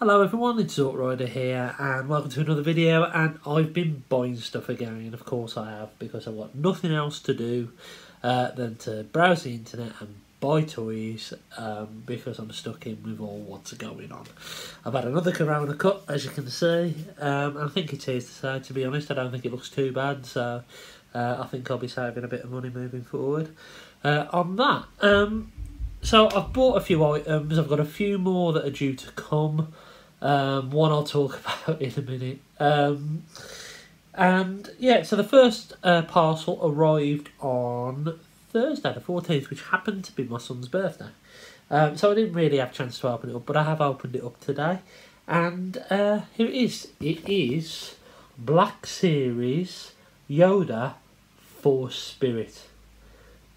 Hello everyone, it's Rider here and welcome to another video and I've been buying stuff again, and of course I have because I've got nothing else to do uh, than to browse the internet and buy toys um, because I'm stuck in with all what's going on. I've had another Corona cut as you can see um, I think here to say to be honest, I don't think it looks too bad so uh, I think I'll be saving a bit of money moving forward. Uh, on that, um, so I've bought a few items, I've got a few more that are due to come. Um, one I'll talk about in a minute. Um, and yeah, so the first uh, parcel arrived on Thursday, the 14th, which happened to be my son's birthday. Um, so I didn't really have a chance to open it up, but I have opened it up today. And uh, here it is. It is Black Series Yoda Force Spirit.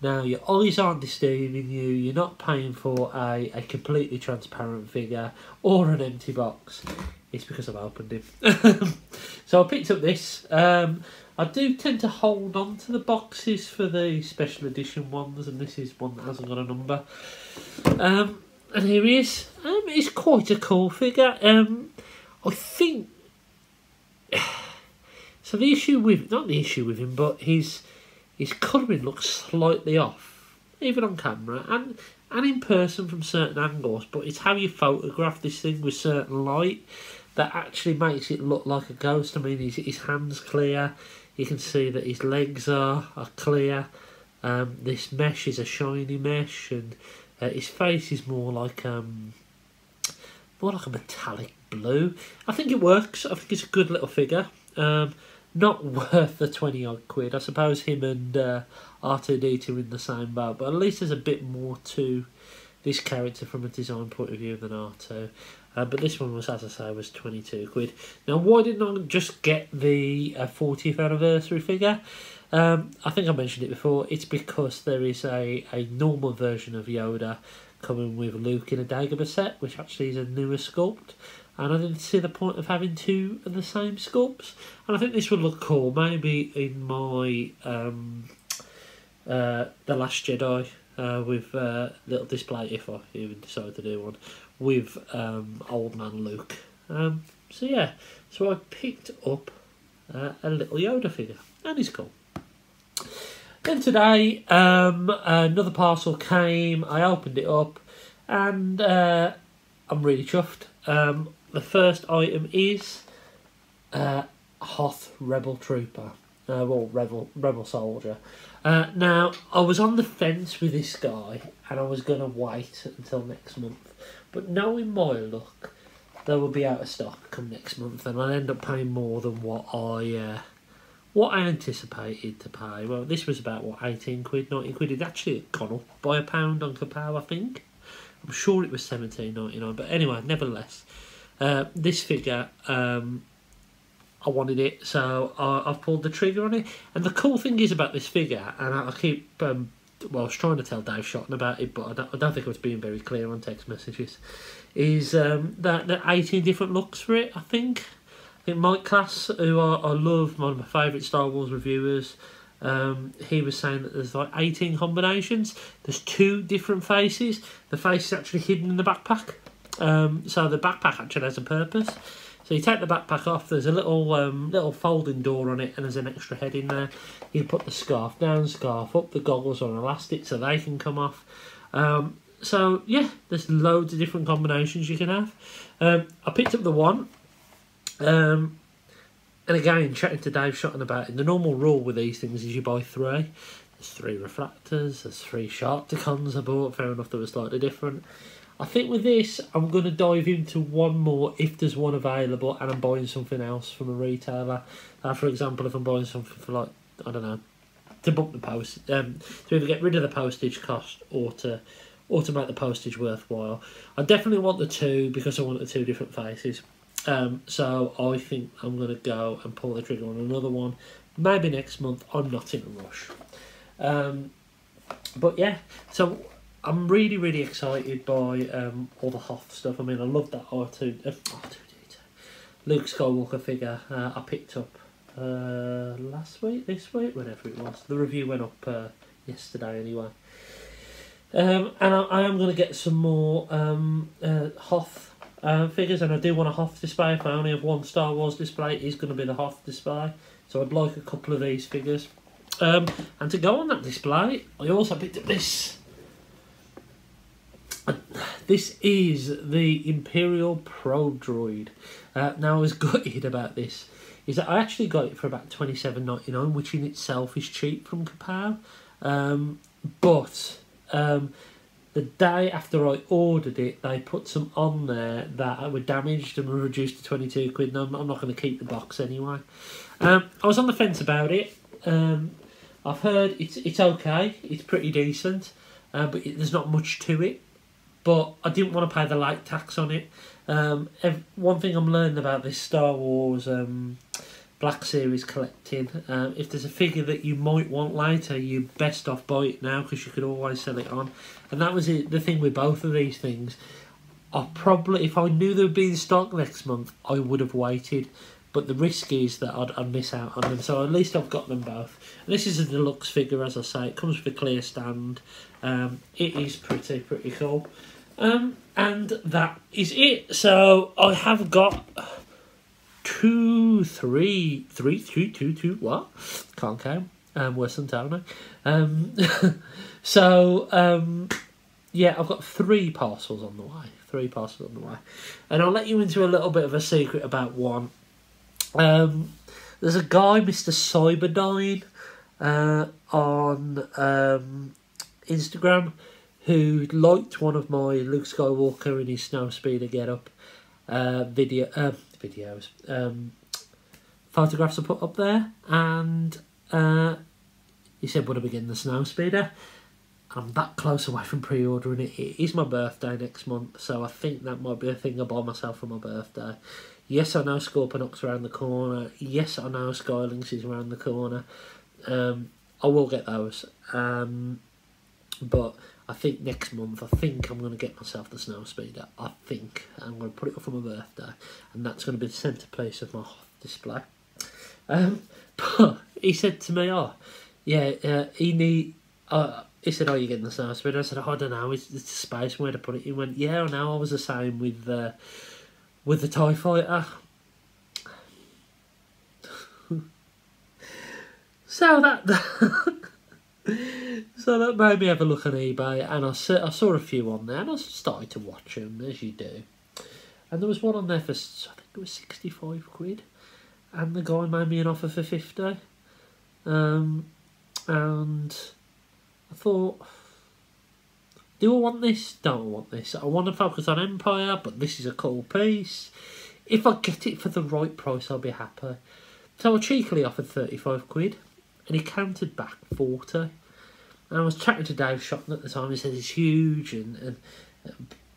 Now, your eyes aren't deceiving you, you're not paying for a, a completely transparent figure or an empty box. It's because I've opened it. so I picked up this. Um, I do tend to hold on to the boxes for the special edition ones, and this is one that hasn't got a number. Um, and here he is. Um, it's quite a cool figure. Um, I think. So the issue with not the issue with him, but his his colouring looks slightly off, even on camera and and in person from certain angles. But it's how you photograph this thing with certain light that actually makes it look like a ghost. I mean, his his hands clear. You can see that his legs are are clear. Um, this mesh is a shiny mesh, and uh, his face is more like um, more like a metallic blue. I think it works. I think it's a good little figure. Um, not worth the 20 odd quid. I suppose him and uh, R2D2 are in the same boat, but at least there's a bit more to this character from a design point of view than R2. Uh, but this one was, as I say, was 22 quid. Now, why didn't I just get the uh, 40th anniversary figure? Um, I think I mentioned it before. It's because there is a, a normal version of Yoda coming with Luke in a Dagobah set, which actually is a newer sculpt and I didn't see the point of having two of the same sculpts. And I think this would look cool, maybe in my um, uh, The Last Jedi uh, with uh, little display, if I even decide to do one, with um, Old Man Luke. Um, so yeah, so I picked up uh, a little Yoda figure, and he's cool. Then today, um, another parcel came. I opened it up, and uh, I'm really chuffed. Um, the first item is uh, Hoth Rebel Trooper. Uh, well, Rebel, Rebel Soldier. Uh, now, I was on the fence with this guy, and I was going to wait until next month. But knowing my luck, they will be out of stock come next month, and I'll end up paying more than what I uh, what I anticipated to pay. Well, this was about what eighteen quid, nineteen quid. It actually gone up by a pound on Kapow, I think. I'm sure it was seventeen ninety nine, but anyway, nevertheless, uh, this figure, um, I wanted it, so I, have pulled the trigger on it. And the cool thing is about this figure, and I, I keep, um, well, I was trying to tell Dave Shotton about it, but I don't, I don't, think I was being very clear on text messages, is um, that there are 18 different looks for it, I think. I think Mike Class, who I, I love, one of my favourite Star Wars reviewers, um, he was saying that there's like 18 combinations. There's two different faces. The face is actually hidden in the backpack. Um, so the backpack actually has a purpose. So you take the backpack off, there's a little um, little folding door on it and there's an extra head in there. You put the scarf down, scarf up, the goggles on elastic so they can come off. Um, so yeah, there's loads of different combinations you can have. Um, I picked up the one. Um, and again, chatting to Dave Shotton about it, the normal rule with these things is you buy three. There's three Reflectors, there's three Sharkticons I bought, fair enough they were slightly different. I think with this, I'm going to dive into one more if there's one available and I'm buying something else from a retailer. Uh, for example, if I'm buying something for like, I don't know, to book the post, um, to either get rid of the postage cost or to or to make the postage worthwhile. I definitely want the two because I want the two different faces. Um, so I think I'm going to go and pull the trigger on another one. Maybe next month. I'm not in a rush. Um, but yeah, so I'm really, really excited by um, all the Hoth stuff. I mean, I love that R2, uh, R2D2 Luke Skywalker figure uh, I picked up uh, last week, this week, whenever it was. The review went up uh, yesterday anyway. Um, and I, I am going to get some more um, uh, Hoth uh, figures, and I do want a Hoth display. If I only have one Star Wars display, it is going to be the Hoth display. So I'd like a couple of these figures. Um, and to go on that display, I also picked up this. This is the Imperial Probe Droid. Uh, now I was gutted about this. Is that I actually got it for about twenty seven ninety nine, which in itself is cheap from Kapow. Um, but um, the day after I ordered it, they put some on there that were damaged and were reduced to 22 quid. No, I'm not going to keep the box anyway. Um, I was on the fence about it. Um, I've heard it's it's okay, it's pretty decent, uh, but it, there's not much to it. But I didn't want to pay the light tax on it. Um, one thing I'm learning about this Star Wars um, Black Series collecting, um, if there's a figure that you might want later, you're best off buy it now because you could always sell it on. And that was it, the thing with both of these things. I probably, if I knew they would be in stock next month, I would have waited. But the risk is that I'd, I'd miss out on them, so at least I've got them both. And this is a deluxe figure, as I say. It comes with a clear stand. Um, it is pretty, pretty cool. Um, and that is it. So I have got two, three, three, two, two, two. What? Can't count. Um, worse than Tony. Um, so um, yeah, I've got three parcels on the way. Three parcels on the way, and I'll let you into a little bit of a secret about one. Um, there's a guy, Mister Cyberdyne, uh, on um, Instagram, who liked one of my Luke Skywalker in his snowspeeder get up uh, video. Uh, videos, um, photographs are put up there, and uh, he said, "Would I begin the snow speeder?" I'm that close away from pre-ordering it. It is my birthday next month, so I think that might be a thing I buy myself for my birthday. Yes, I know Scorponok's around the corner. Yes, I know Skylynx is around the corner. Um, I will get those. Um, but I think next month, I think I'm going to get myself the snow speeder. I think I'm going to put it up for my birthday, and that's going to be the centrepiece of my display. Um, but he said to me, "Oh, yeah, uh, he need." Uh, he said, "Oh, you getting the snow speeder?" I said, oh, "I don't know. It's, it's space where to put it." He went, "Yeah, I know. I was the same with uh, with the Tie Fighter." so that. so that made me have a look on eBay, and I saw, I saw a few on there, and I started to watch them as you do. And there was one on there for I think it was sixty five quid, and the guy made me an offer for fifty. Um, and I thought, do I want this? Don't I want this? I want to focus on Empire, but this is a cool piece. If I get it for the right price, I'll be happy. So I cheekily offered thirty five quid and he counted back 40. And I was chatting to Dave Shotton at the time, he said it's huge and, and,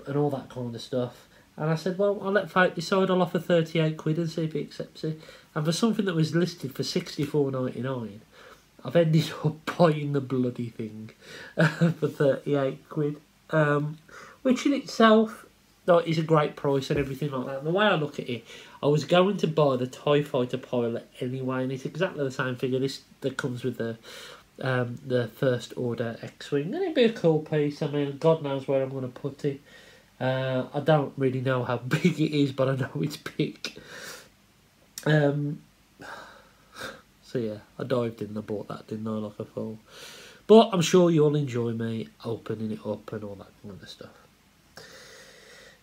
and all that kind of stuff. And I said, well, I'll let Fate decide, I'll offer 38 quid and see if he accepts it. And for something that was listed for 64.99, I've ended up buying the bloody thing for 38 quid. Um, which in itself is a great price and everything like that. And the way I look at it, I was going to buy the TIE Fighter pilot anyway, and it's exactly the same figure this that comes with the um, the First Order X-Wing. And it'd be a cool piece. I mean, God knows where I'm going to put it. Uh, I don't really know how big it is, but I know it's big. Um, so yeah, I dived in and I bought that, didn't I, like a fool. But I'm sure you'll enjoy me opening it up and all that kind of stuff.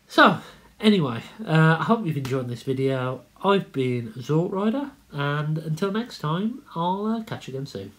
So, anyway, uh, I hope you've enjoyed this video. I've been Xortrider, and until next time, I'll uh, catch you again soon.